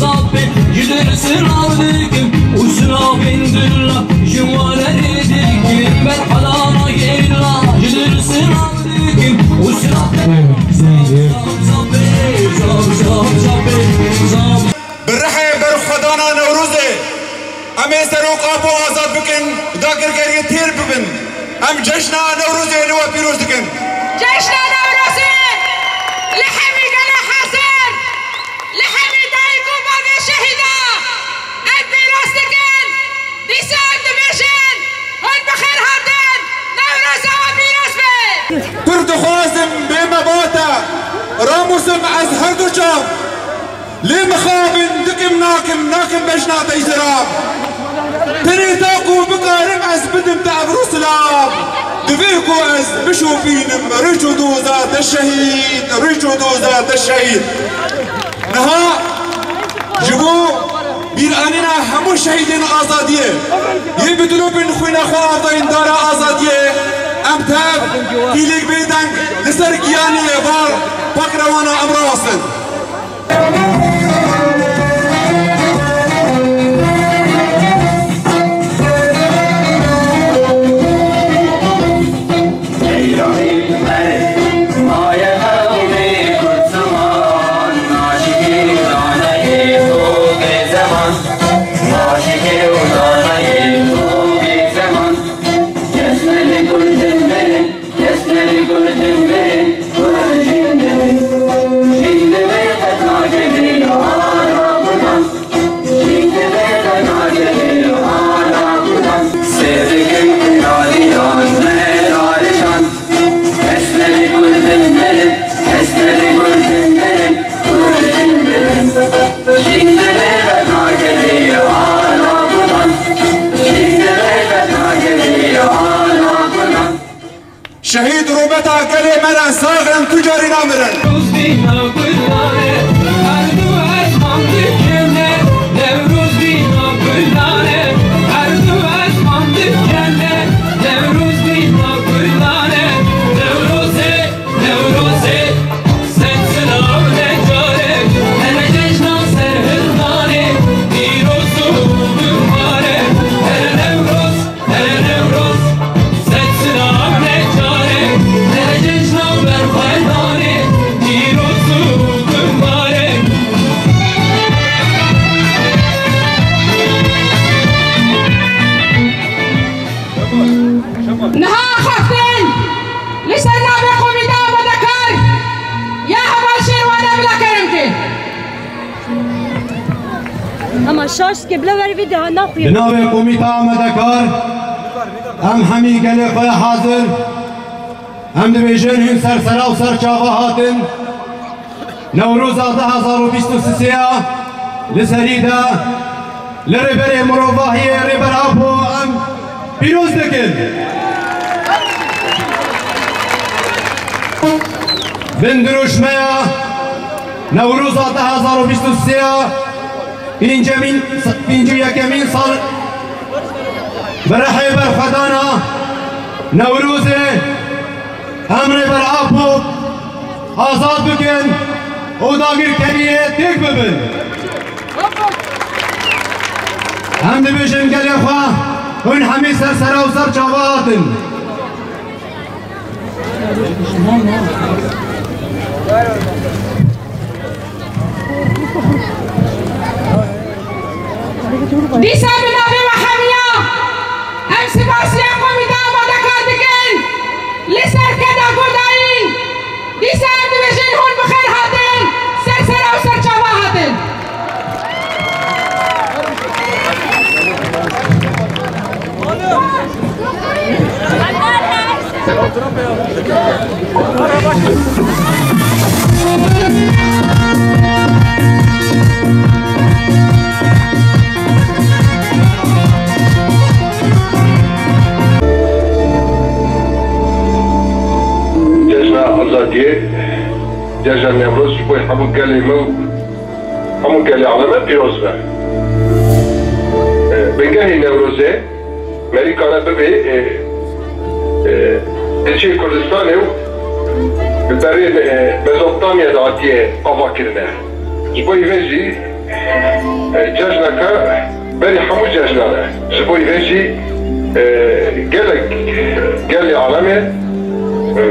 zabbe Gidersin avdikim Usuna bindilla Jumvaleri dikim Ben halana geyla Gidersin avdikim Usuna zabbe Zab zab zabbe Zab بالرحي بر خدانا نوروزي ام سروق ابو آزاد بكن داكر كير يتير ببن ام جشنا نوروزي نوا بيروز دكن تیزراب تنی تاقو بقارم از بدم تعبرو سلام دفيكو از بشو فينم رجو دوزات الشهيد رجو دوزات الشهيد. نها جبو bir anina hemû şehîdên azadiye yê bi dilûbên xwîna xwe avdayên dara azadiye em tev hîlek bêdeng li شهید رو بتا کلی من از ساغرم تو جاری نامرن اما شاش که بلا وری ویدیو نخوی جناب کمیته آمدکار ام همی گلی خوی حاضر ام دبیجن هین سرسرا و سرچاوه هاتن نوروز ده هزار و بیست و سسیا لسریده لربر مروفاهی ربر آبو ام. پیروز دکن بندروشمیا نوروز ده هزار و بیست و سیا پنجمین پنج و یکمین سال برحی بر خدانا نوروز أمر بر آبو آزاد بکن أو داگیر کریه. تک ببن. هم دبیشن گلی خواه اون همی سر سر و سر چاواتن ديسا بن Listen. آزادیه جشن نوروز بوی همون کلمه و همون کلی عالمه پیروز به بنگه نوروزه مری کانه ببی الچه کردستانه و ببری مزوپتامیا داتیه قوا کرنه جبوی وزی جەژنەکە بەری هەموو جەژنانە ji بۆی هێژی gelek gelê alemê bi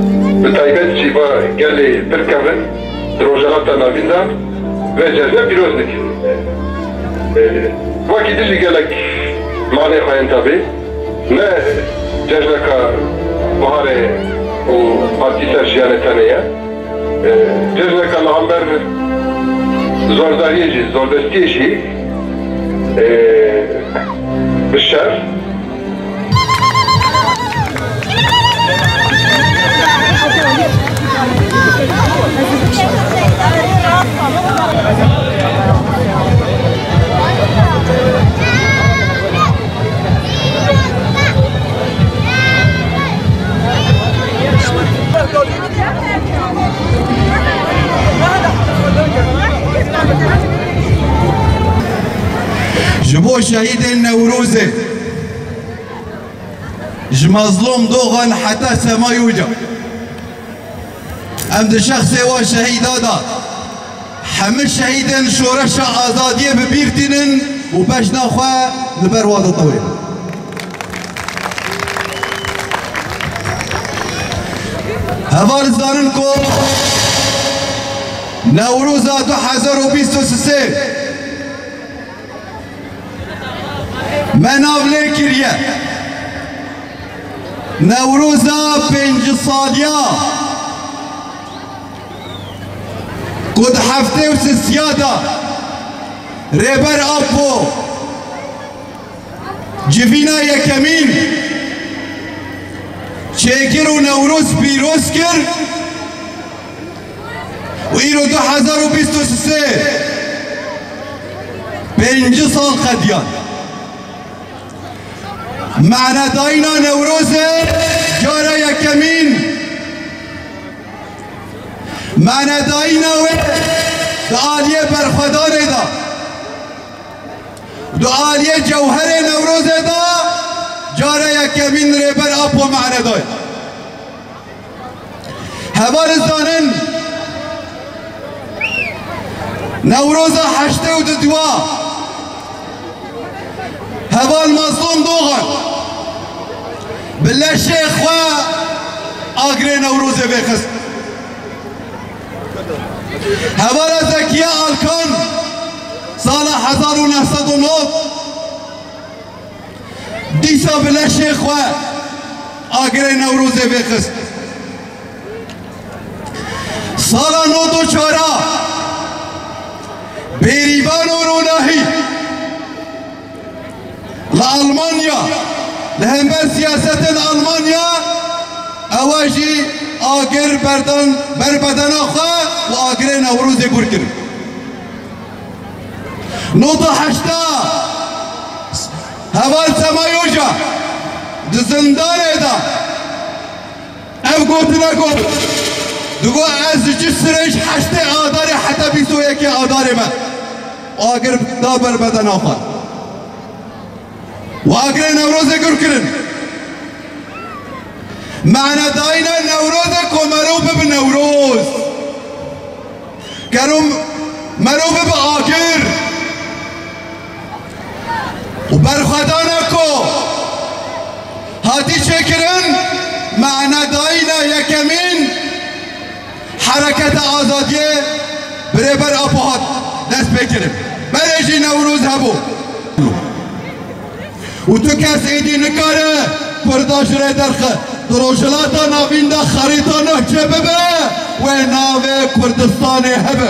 taybet Bitaybet çiva gelê pirkevin di rojahata navîndan ve cezbe pîroz dikin. Wekî dijî gelek manê xwe yên ne cejneka biharê û artîser jiyanê tenê ye cejneka nihamber zordariyê jî zordestiyê e, جبو شهيد النوروز جمظلوم دوغن حتى سما يوجا أم شخص و شهيد هذا حمل شهيدن شورش آزادية ببيرتنن و باش ناخوا لبر واد طويل هفال زانن کو؟ نوروز 2023 مناوله کریه. نوروزا پنج سالیا. کد هفته و سسیادا ریبر آپو جوینا یکمین. چیکر و نوروز پیروز کرد و ایرو دو هزار و بیست و سه. پنج سال خدیان معنى داينا نوروزه جارة يكمين معنى داينا و دعالية برخدان دا دعالية جوهر نوروزه دا جارة يكمين ريبر أبو معنى داي هبار الزانن نوروزه حشته و ددوا هبا المظلوم دوغن بالله الشيخ و آگره نوروز بخست. هبا زكية آلکان سال 1909 دیسا بالله الشيخ و آگره نوروز بخست. سال نو دو چارا و لألمانيا لهمبر سياسة ألمانيا أواجي آگر بردن بر بدن آخوا و آگر نوروز گرکر نوتا هشتا هوال سمایوجا دزندان دا اف گوتنا گوت دگو از جسرش هشت آدار حتی بیسو یکی آدار من آگر دا بر بدن آخوا واقرا نوروز گر کرن معنى داينا نوروز کو مروب بنوروز. كروم مروب بآخر. وبرخدانا کو هاتي شكرن. معنى داينا يكمين حركة آزادية. بريبر أبوهات دست بكرم بريجي نوروز هبو. و تو کس ایدی نکاره. کرداش ره درخه. دروجلاتا ناوین دا خریطا نهجه ببه؟ و ناوه کردستان هبه.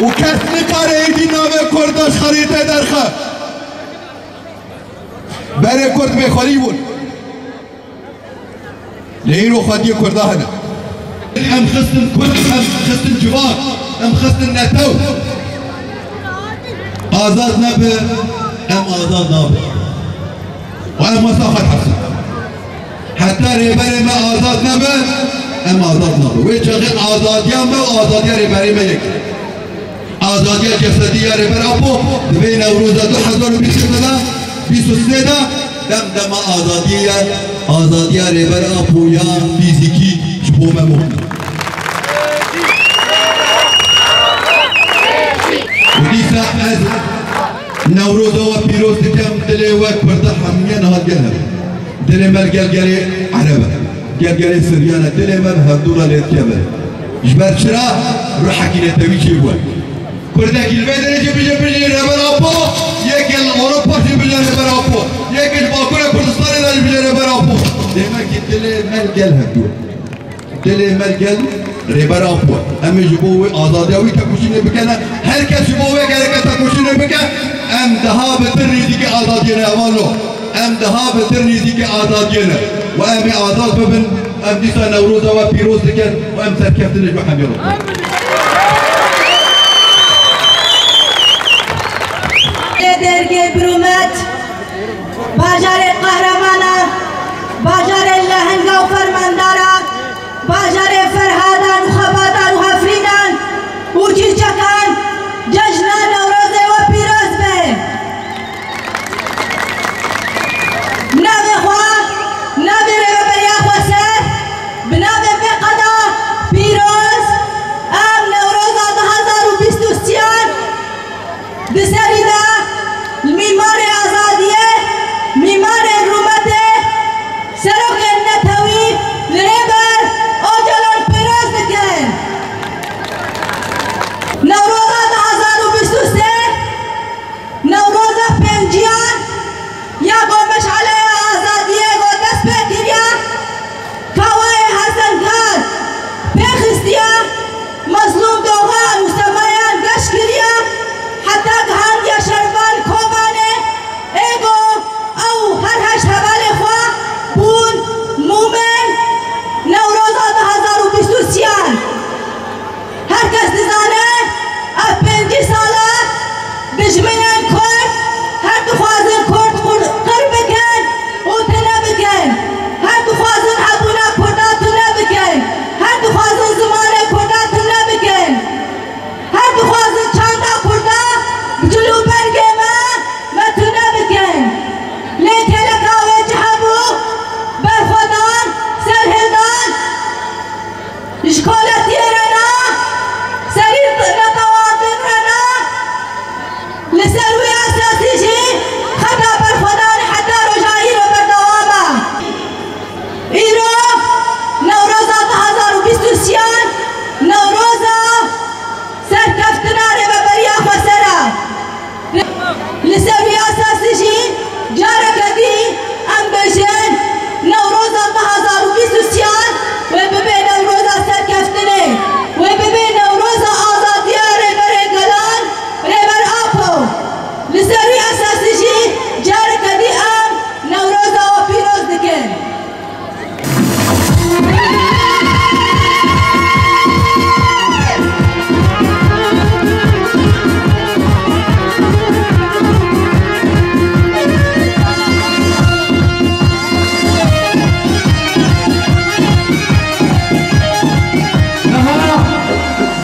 و کس نکاره ایدی ناوه کرداش خریطه درخه بره کرد بخوری بود. لینو خادی کرده هنه. ام خستن کرد ام خستن جوان ام خستن نتو. آزاد نبه ام آزاد نبه. وأم وثاقة حفصة حتى ريبري ما آزاد نبه أم آزاد نبه ويجغي آزاديا ما آزاديا ريبري ما يكي آزاديا جسدية ريبري أبو دبين أوروزا دو حزون بيشتنا بیسو سیدا دم دم آزادی آزادی ریبر آپویا فیزیکی چبو ممو ودیسا از نوروز و پیروز دکم دلی و کرده همیه نهاد گل هم دلی مل گل گلی عربه گل گلی سریانه دلی مل هردورا لیت کبه جبر چرا رو حکیله توی چی بود کرده کلمه دلی چه بیجه بیجه ربر آپو یکل اروپا چه بیجه ربر آپو یکل باکور کردستان دلی بیجه ربر آپو دیمه که دلی مل گل هردور دلی مل گل ربر آپو امی جبوی آزادی اوی تکوشینه بکنه هر کس جبوی گره اوالو أم دها بترنی دیگه آزادی نه و امی آزاد ببن أم دیسا نوروز و پیروز دکن و ام